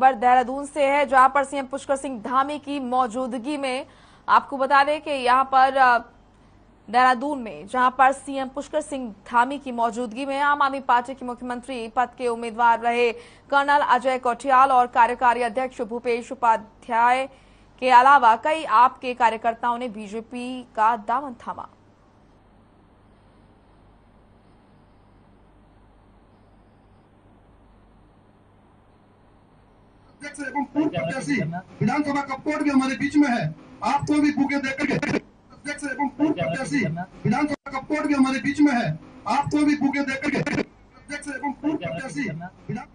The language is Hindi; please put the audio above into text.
खबर देहरादून से है, जहाँ पर सीएम पुष्कर सिंह धामी की मौजूदगी में आपको बता दें कि यहाँ पर देहरादून में, जहाँ पर सीएम पुष्कर सिंह धामी की मौजूदगी में आम आदमी पार्टी के मुख्यमंत्री पद के उम्मीदवार रहे कर्नल अजय कोठियाल और कार्यकारी अध्यक्ष भूपेश उपाध्याय। के अलावा कई आपके कार्यकर्ताओं ने बीजेपी का दामन थामा। अध्यक्ष एवं पूर्व प्रत्याशी। विधानसभा का कोड भी हमारे बीच में है। आपको भी बुके देख के अध्यक्ष एवं पूर्व प्रत्याशी। विधानसभा का कोड भी हमारे बीच में है। आपको भी बुके देकर अध्यक्ष एवं पूर्व प्रत्याशी। विधान